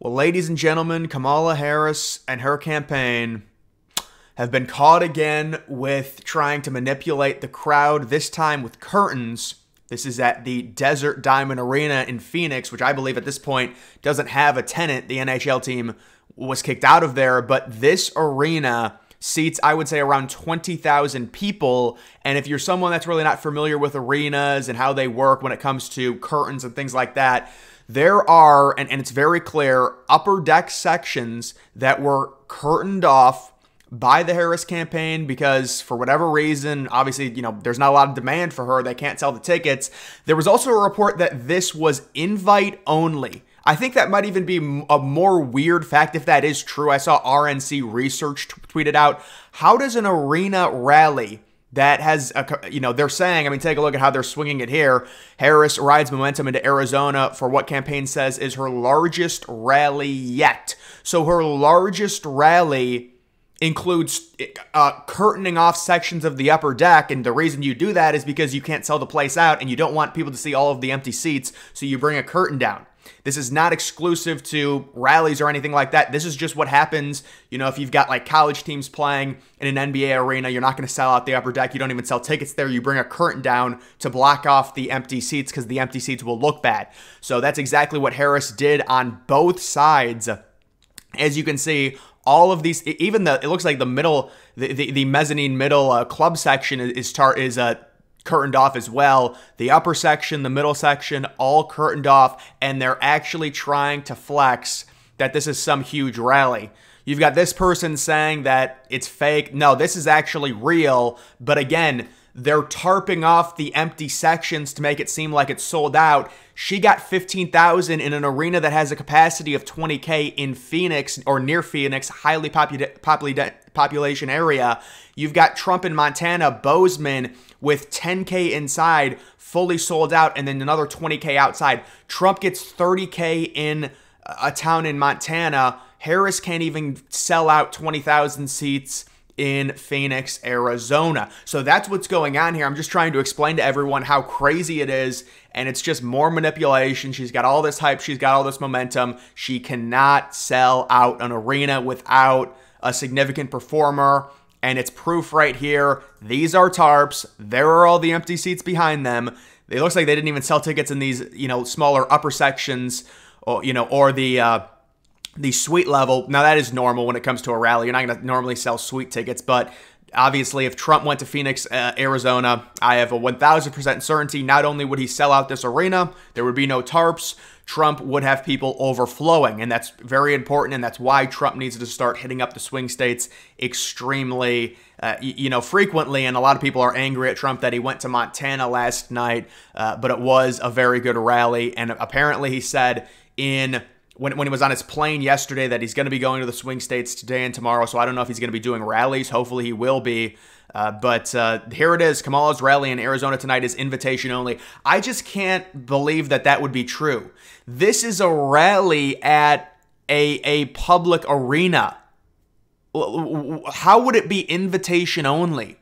Well, ladies and gentlemen, Kamala Harris and her campaign have been caught again with trying to manipulate the crowd, this time with curtains. This is at the Desert Diamond Arena in Phoenix, which I believe at this point doesn't have a tenant. The NHL team was kicked out of there, but this arena seats, I would say, around 20,000 people. And if you're someone that's really not familiar with arenas and how they work when it comes to curtains and things like that, there are, and, and it's very clear, upper deck sections that were curtained off by the Harris campaign because for whatever reason, obviously, you know, there's not a lot of demand for her. They can't sell the tickets. There was also a report that this was invite only. I think that might even be a more weird fact if that is true. I saw RNC Research tweeted out, how does an arena rally that has, a, you know, they're saying, I mean, take a look at how they're swinging it here. Harris rides momentum into Arizona for what campaign says is her largest rally yet. So her largest rally includes uh, curtaining off sections of the upper deck. And the reason you do that is because you can't sell the place out and you don't want people to see all of the empty seats. So you bring a curtain down. This is not exclusive to rallies or anything like that. This is just what happens. You know, if you've got like college teams playing in an NBA arena, you're not going to sell out the upper deck. You don't even sell tickets there. You bring a curtain down to block off the empty seats because the empty seats will look bad. So that's exactly what Harris did on both sides. As you can see, all of these, even the, it looks like the middle, the, the, the mezzanine middle uh, club section is, is, tar, is uh, curtained off as well. The upper section, the middle section, all curtained off, and they're actually trying to flex that this is some huge rally. You've got this person saying that it's fake. No, this is actually real. But again, they're tarping off the empty sections to make it seem like it's sold out. She got 15,000 in an arena that has a capacity of 20K in Phoenix or near Phoenix, highly populated population area. You've got Trump in Montana, Bozeman with 10K inside, fully sold out, and then another 20K outside. Trump gets 30K in a town in Montana. Harris can't even sell out 20,000 seats in Phoenix, Arizona. So that's what's going on here. I'm just trying to explain to everyone how crazy it is. And it's just more manipulation. She's got all this hype, she's got all this momentum. She cannot sell out an arena without a significant performer. And it's proof right here. These are tarps. There are all the empty seats behind them. It looks like they didn't even sell tickets in these, you know, smaller upper sections, or you know, or the uh, the suite level. Now that is normal when it comes to a rally. You're not going to normally sell suite tickets, but obviously if Trump went to Phoenix, uh, Arizona, I have a 1000% certainty not only would he sell out this arena, there would be no tarps, Trump would have people overflowing. And that's very important. And that's why Trump needs to start hitting up the swing states extremely, uh, you know, frequently. And a lot of people are angry at Trump that he went to Montana last night, uh, but it was a very good rally. And apparently he said in when, when he was on his plane yesterday that he's going to be going to the swing states today and tomorrow. So I don't know if he's going to be doing rallies. Hopefully he will be. Uh, but uh, here it is. Kamala's rally in Arizona tonight is invitation only. I just can't believe that that would be true. This is a rally at a, a public arena. How would it be invitation only?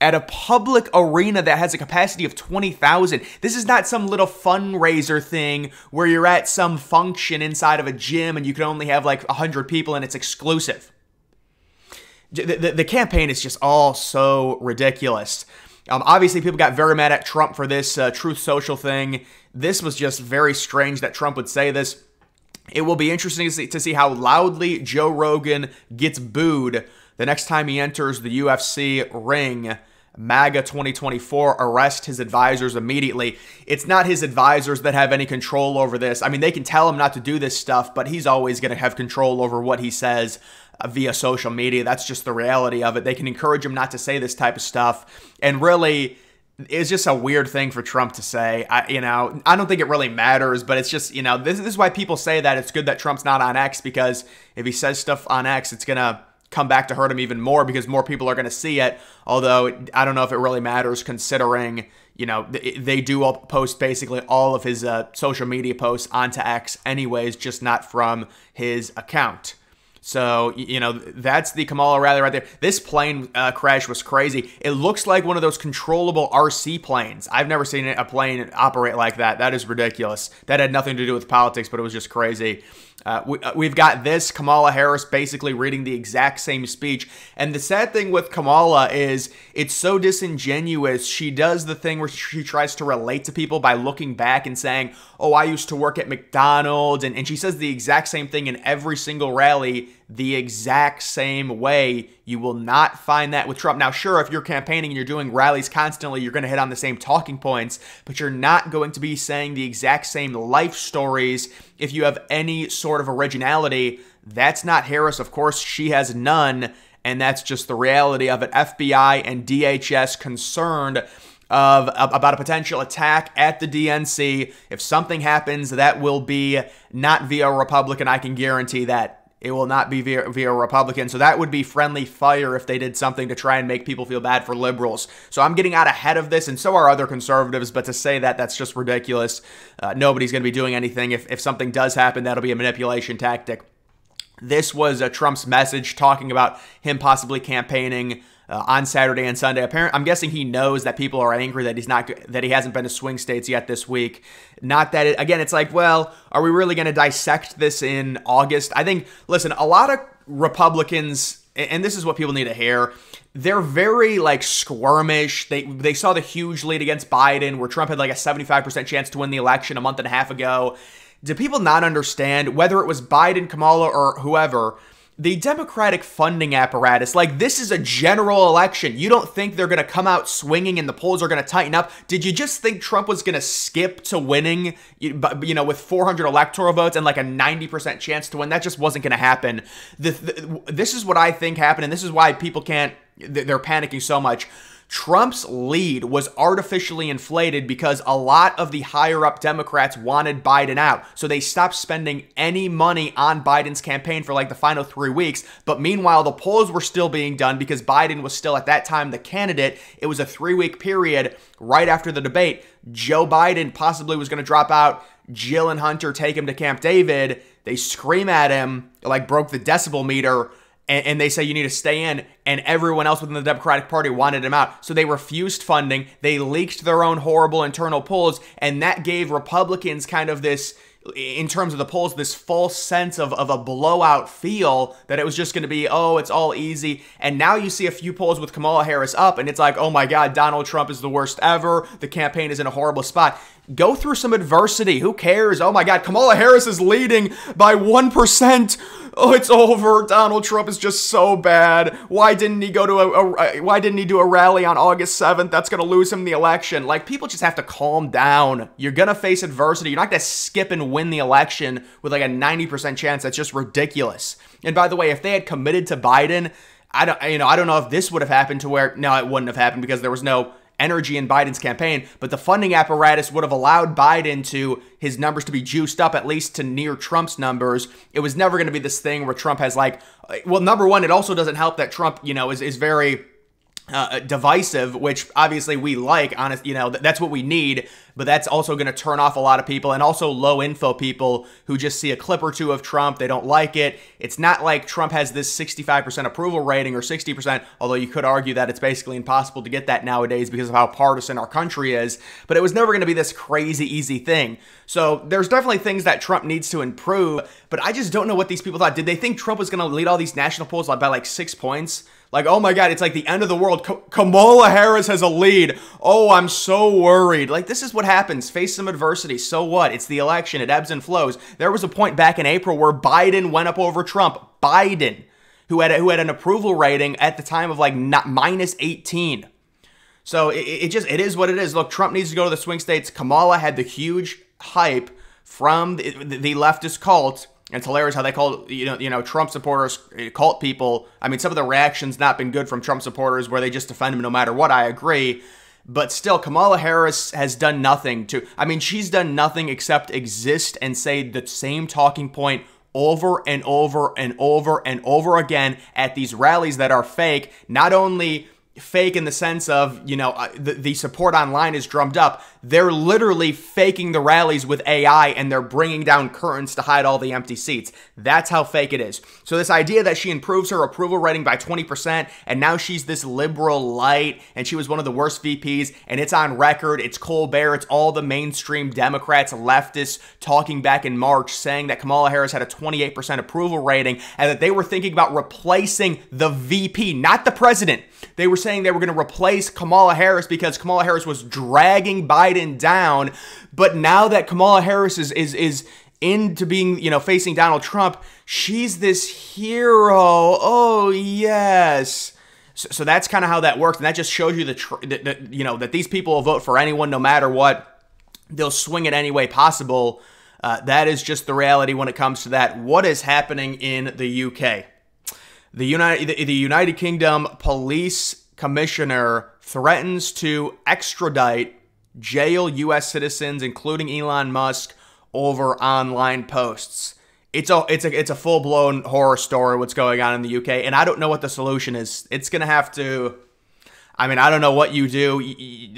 At a public arena that has a capacity of 20,000. This is not some little fundraiser thing where you're at some function inside of a gym and you can only have like 100 people and it's exclusive. The, the, the campaign is just all so ridiculous. Um, obviously, people got very mad at Trump for this uh, Truth Social thing. This was just very strange that Trump would say this. It will be interesting to see, to see how loudly Joe Rogan gets booed the next time he enters the UFC ring. MAGA 2024 arrest his advisors immediately. It's not his advisors that have any control over this. I mean, they can tell him not to do this stuff, but he's always going to have control over what he says uh, via social media. That's just the reality of it. They can encourage him not to say this type of stuff. And really, it's just a weird thing for Trump to say. I, you know, I don't think it really matters, but it's just, you know, this, this is why people say that it's good that Trump's not on X because if he says stuff on X, it's going to come back to hurt him even more because more people are going to see it. Although I don't know if it really matters considering, you know, they do post basically all of his uh, social media posts onto X anyways, just not from his account. So, you know, that's the Kamala rally right there. This plane uh, crash was crazy. It looks like one of those controllable RC planes. I've never seen a plane operate like that. That is ridiculous. That had nothing to do with politics, but it was just crazy. Uh, we, uh, we've got this Kamala Harris basically reading the exact same speech. And the sad thing with Kamala is it's so disingenuous. She does the thing where she tries to relate to people by looking back and saying, Oh, I used to work at McDonald's. And, and she says the exact same thing in every single rally the exact same way. You will not find that with Trump. Now, sure, if you're campaigning and you're doing rallies constantly, you're going to hit on the same talking points, but you're not going to be saying the exact same life stories if you have any sort of originality. That's not Harris. Of course, she has none, and that's just the reality of it. FBI and DHS concerned of about a potential attack at the DNC. If something happens, that will be not via Republican. I can guarantee that. It will not be via, via Republican. So that would be friendly fire if they did something to try and make people feel bad for liberals. So I'm getting out ahead of this, and so are other conservatives. But to say that, that's just ridiculous. Uh, nobody's going to be doing anything. If, if something does happen, that'll be a manipulation tactic. This was a Trump's message talking about him possibly campaigning uh, on Saturday and Sunday. Apparently, I'm guessing he knows that people are angry that he's not that he hasn't been to swing states yet this week. Not that it, again, it's like, well, are we really going to dissect this in August? I think. Listen, a lot of Republicans, and this is what people need to hear. They're very like squirmish. They they saw the huge lead against Biden, where Trump had like a 75% chance to win the election a month and a half ago. Do people not understand whether it was Biden, Kamala, or whoever? The Democratic funding apparatus, like this is a general election. You don't think they're going to come out swinging and the polls are going to tighten up? Did you just think Trump was going to skip to winning, you know, with 400 electoral votes and like a 90% chance to win? That just wasn't going to happen. The, the, this is what I think happened, and this is why people can't, they're panicking so much. Trump's lead was artificially inflated because a lot of the higher up Democrats wanted Biden out. So they stopped spending any money on Biden's campaign for like the final three weeks. But meanwhile, the polls were still being done because Biden was still at that time the candidate. It was a three week period right after the debate. Joe Biden possibly was going to drop out. Jill and Hunter take him to Camp David. They scream at him, like broke the decibel meter and, and, they say you need to stay in, and everyone else within the Democratic Party wanted him out. So they refused funding. They leaked their own horrible internal polls, and that gave Republicans kind of this in terms of the polls, this false sense of, of a blowout feel that it was just going to be, oh, it's all easy. And now you see a few polls with Kamala Harris up, and it's like, oh my God, Donald Trump is the worst ever. The campaign is in a horrible spot. Go through some adversity. Who cares? Oh my God, Kamala Harris is leading by 1%. Oh, it's over. Donald Trump is just so bad. Why didn't he go to a, a why didn't he do a rally on August 7th? That's going to lose him the election. Like people just have to calm down. You're going to face adversity. You're not going to skip and win the election with like a 90% chance. That's just ridiculous. And by the way, if they had committed to Biden, I don't you know, I don't know if this would have happened to where no, it wouldn't have happened because there was no energy in Biden's campaign, but the funding apparatus would have allowed Biden to his numbers to be juiced up at least to near Trump's numbers. It was never going to be this thing where Trump has like, well, number one, it also doesn't help that Trump, you know, is, is very uh, divisive, which obviously we like. Honest, you know, th- that's what we need. But that's also going to turn off a lot of people, and also low info people who just see a clip or two of Trump. They don't like it. It's not like Trump has this 65% approval rating or 60%, although you could argue that it's basically impossible to get that nowadays because of how partisan our country is. But it was never going to be this crazy easy thing. So there's definitely things that Trump needs to improve. But I just don't know what these people thought. Did they think Trump was going to lead all these national polls by like six points? Like, oh my God, it's like the end of the world. Kamala Harris has a lead. Oh, I'm so worried. Like, this is what happens. Face some adversity. So what? It's the election. It ebbs and flows. There was a point back in April where Biden went up over Trump. Biden, who had, a, who had an approval rating at the time of like not, minus 18. So it, it just, it is what it is. Look, Trump needs to go to the swing states. Kamala had the huge hype from the, the leftist cult it's hilarious how they call you know you know Trump supporters uh, cult people. I mean, some of the reactions not been good from Trump supporters where they just defend him no matter what. I agree, but still, Kamala Harris has done nothing to. I mean, she's done nothing except exist and say the same talking point over and over and over and over again at these rallies that are fake. Not only fake in the sense of, you know, uh, the, the support online is drummed up. They're literally faking the rallies with AI and they're bringing down curtains to hide all the empty seats. That's how fake it is. So, this idea that she improves her approval rating by 20% and now she's this liberal light and she was one of the worst VPs and it's on record, it's Colbert, it's all the mainstream Democrats, leftists talking back in March saying that Kamala Harris had a 28% approval rating and that they were thinking about replacing the VP, not the president. They were saying they were going to replace Kamala Harris because Kamala Harris was dragging Biden down. But now that Kamala Harris is is is into being, you know, facing Donald Trump, she's this hero. Oh, yes. So, so that's kind of how that works. And that just shows you the, tr- that, that, you know, that these people will vote for anyone no matter what. They'll swing it any way possible. Uh, that is just the reality when it comes to that. What is happening in the UK? The United, the, the United Kingdom police commissioner threatens to extradite jail U.S. citizens, including Elon Musk, over online posts. It's a it's a it's a full blown horror story what's going on in the UK, and I don't know what the solution is. It's gonna have to. I mean, I don't know what you do.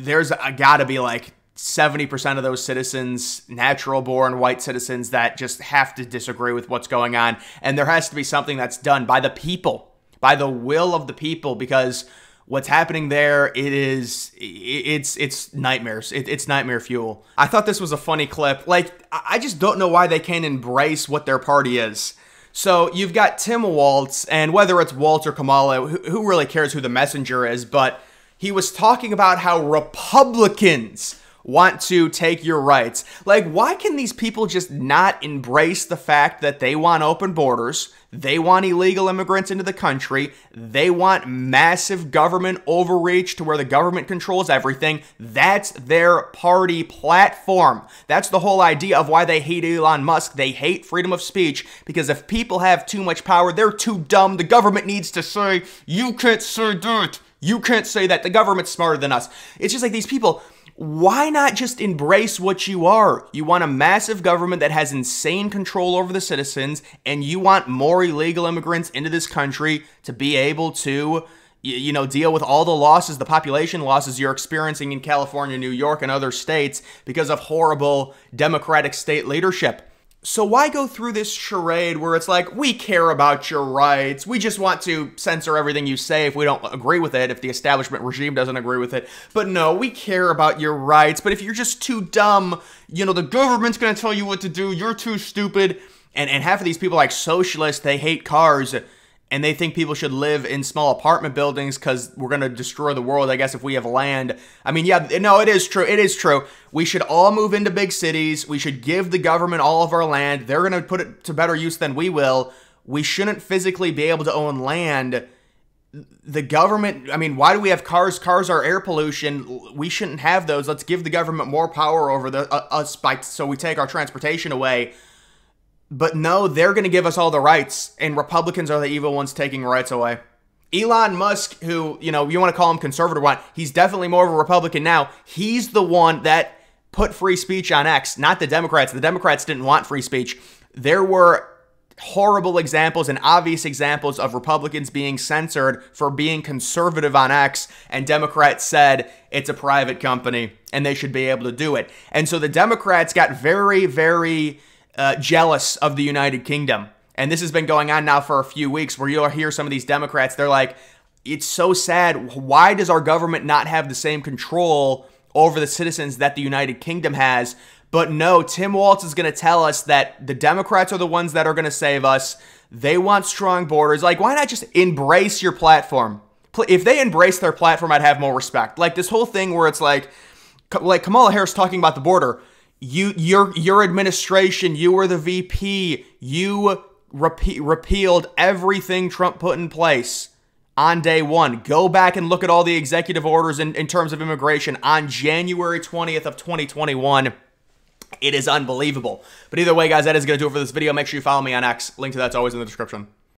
There's got to be like 70% of those citizens, natural born white citizens, that just have to disagree with what's going on. And there has to be something that's done by the people, by the will of the people, because what's happening there it is it's it's nightmares. It, it's nightmare fuel. I thought this was a funny clip. Like i just don't know why they can't embrace what their party is. So you've got tim walz and whether it's walz or kamala who, who really cares who the messenger is but he was talking about how republicans want to take your rights. Like, why can these people just not embrace the fact that they want open borders? They want illegal immigrants into the country. They want massive government overreach to where the government controls everything. That's their party platform. That's the whole idea of why they hate Elon Musk. They hate freedom of speech because if people have too much power, they're too dumb. The government needs to say, you can't say that. You can't say that. The government's smarter than us. It's just like these people why not just embrace what you are? You want a massive government that has insane control over the citizens, and you want more illegal immigrants into this country to be able to, you know, deal with all the losses, the population losses you're experiencing in California, New York, and other states because of horrible Democratic state leadership. So why go through this charade where it's like, we care about your rights, we just want to censor everything you say if we don't agree with it, if the establishment regime doesn't agree with it. But no, we care about your rights, but if you're just too dumb, you know, the government's gonna tell you what to do, you're too stupid. And, and half of these people, like socialists, they hate cars and they think people should live in small apartment buildings because we're going to destroy the world, I guess, if we have land. I mean, yeah, no, it is true. It is true. We should all move into big cities. We should give the government all of our land. They're going to put it to better use than we will. We shouldn't physically be able to own land. The government, I mean, why do we have cars? Cars are air pollution. We shouldn't have those. Let's give the government more power over the uh, us by so we take our transportation away but no, they're going to give us all the rights, and Republicans are the evil ones taking rights away. Elon Musk, who, you know, you want to call him conservative one, he's definitely more of a Republican now. He's the one that put free speech on X, not the Democrats. The Democrats didn't want free speech. There were horrible examples and obvious examples of Republicans being censored for being conservative on X, and Democrats said it's a private company and they should be able to do it. And so the Democrats got very, very uh, jealous of the United Kingdom. And this has been going on now for a few weeks where you'll hear some of these Democrats, they're like, it's so sad. Why does our government not have the same control over the citizens that the United Kingdom has? But no, Tim Walz is going to tell us that the Democrats are the ones that are going to save us. They want strong borders. Like, why not just embrace your platform? If they embrace their platform, I'd have more respect. Like this whole thing where it's like, like Kamala Harris talking about the border you your your administration, you were the VP, you repe- repealed everything Trump put in place on day one. Go back and look at all the executive orders in, in terms of immigration on January 20th of 2021. It is unbelievable. But either way, guys, that is going to do it for this video. Make sure you follow me on X. Link to that's always in the description.